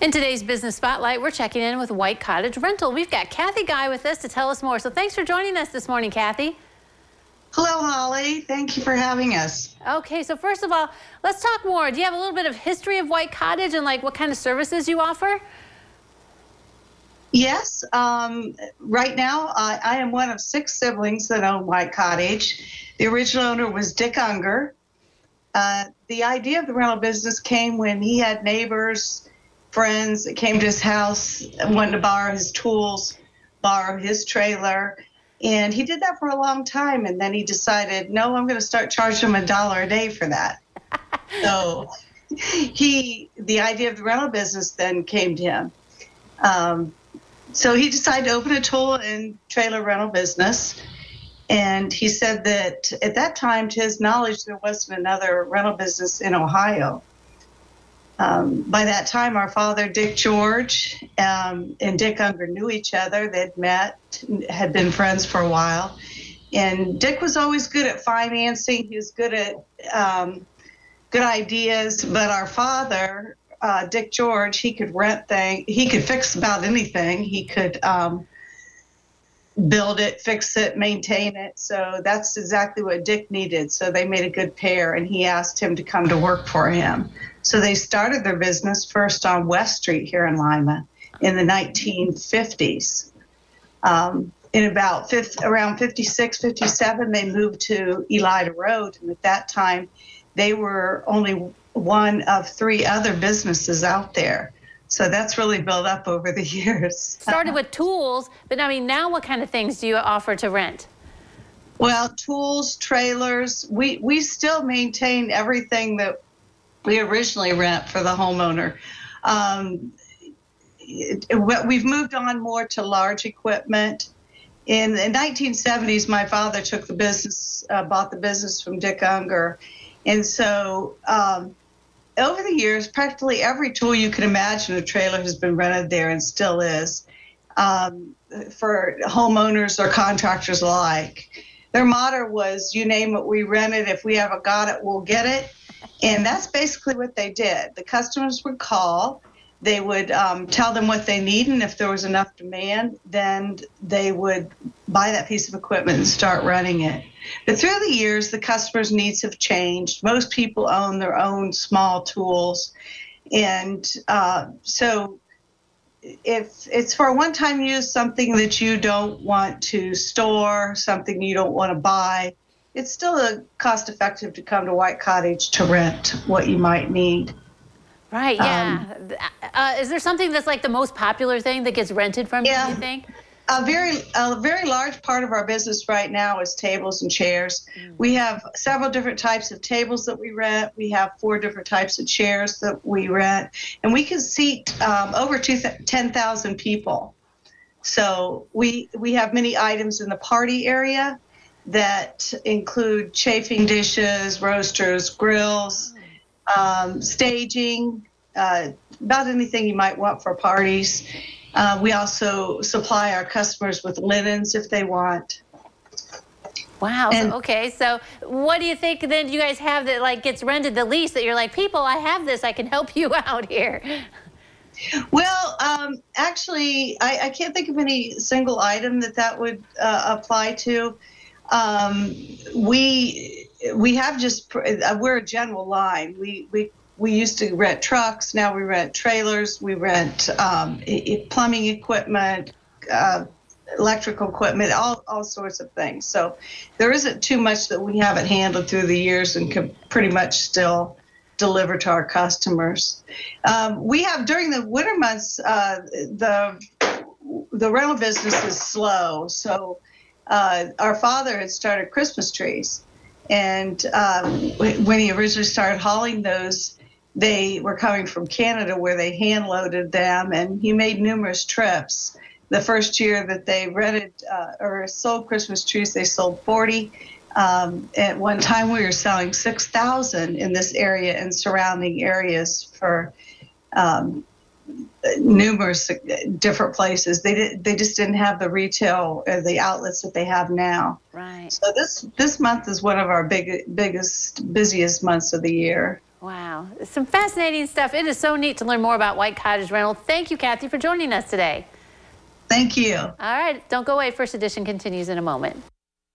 In today's Business Spotlight, we're checking in with White Cottage Rental. We've got Kathy Guy with us to tell us more. So thanks for joining us this morning, Kathy. Hello, Holly. Thank you for having us. Okay, so first of all, let's talk more. Do you have a little bit of history of White Cottage and like what kind of services you offer? Yes. Um, right now, I, I am one of six siblings that own White Cottage. The original owner was Dick Unger. Uh, the idea of the rental business came when he had neighbors, friends that came to his house, wanted to borrow his tools, borrow his trailer. And he did that for a long time. And then he decided, no, I'm going to start charging him a dollar a day for that. so he, the idea of the rental business then came to him. Um, so he decided to open a tool and trailer rental business. And he said that at that time, to his knowledge, there wasn't another rental business in Ohio. Um, by that time, our father, Dick George, um, and Dick Unger knew each other. They'd met, had been friends for a while. And Dick was always good at financing. He was good at um, good ideas. But our father, uh, Dick George, he could rent things. He could fix about anything. He could um, build it, fix it, maintain it. So that's exactly what Dick needed. So they made a good pair, and he asked him to come to work for him. So they started their business first on West Street here in Lima in the 1950s. Um, in about 50, around 56, 57, they moved to Elida Road, and at that time, they were only one of three other businesses out there. So that's really built up over the years. Started with tools, but I mean, now what kind of things do you offer to rent? Well, tools, trailers, we, we still maintain everything that we originally rent for the homeowner. Um, it, we've moved on more to large equipment. In the 1970s, my father took the business, uh, bought the business from Dick Unger. And so um, over the years, practically every tool you can imagine a trailer has been rented there and still is um, for homeowners or contractors alike. Their motto was, You name it, we rent it. If we haven't got it, we'll get it. And that's basically what they did. The customers would call, they would um, tell them what they need, and if there was enough demand, then they would buy that piece of equipment and start running it. But through the years, the customers' needs have changed. Most people own their own small tools. And uh, so if it's for one time use, something that you don't want to store, something you don't want to buy, it's still a cost effective to come to White Cottage to rent what you might need. Right, yeah. Um, uh, is there something that's like the most popular thing that gets rented from yeah. you, you think? A very, a very large part of our business right now is tables and chairs. Mm. We have several different types of tables that we rent. We have four different types of chairs that we rent, and we can seat um, over 10,000 people. So we we have many items in the party area that include chafing dishes, roasters, grills, um, staging, uh, about anything you might want for parties. Uh, we also supply our customers with linens if they want. Wow. And, okay. So, what do you think then? Do you guys have that like gets rented the least that you're like, people, I have this, I can help you out here? Well, um, actually, I, I, can't think of any single item that that would uh, apply to. Um, we we have just uh, we're a general line. We we we used to rent trucks. Now we rent trailers. We rent um, plumbing equipment, uh, electrical equipment, all all sorts of things. So there isn't too much that we haven't handled through the years and can pretty much still deliver to our customers. Um, we have during the winter months uh, the the rental business is slow, so uh, our father had started Christmas trees. And um, when he originally started hauling those, they were coming from Canada where they hand loaded them, and he made numerous trips. The first year that they rented uh, or sold Christmas trees, they sold 40. Um, at one time, we were selling 6,000 in this area and surrounding areas for um, numerous uh, different places. They did, they just didn't have the retail or the outlets that they have now. Right. So this this month is one of our big biggest busiest months of the year. Wow, some fascinating stuff. It is so neat to learn more about White Cottage Rental. Thank you, Kathy, for joining us today. Thank you. All right, don't go away. First edition continues in a moment.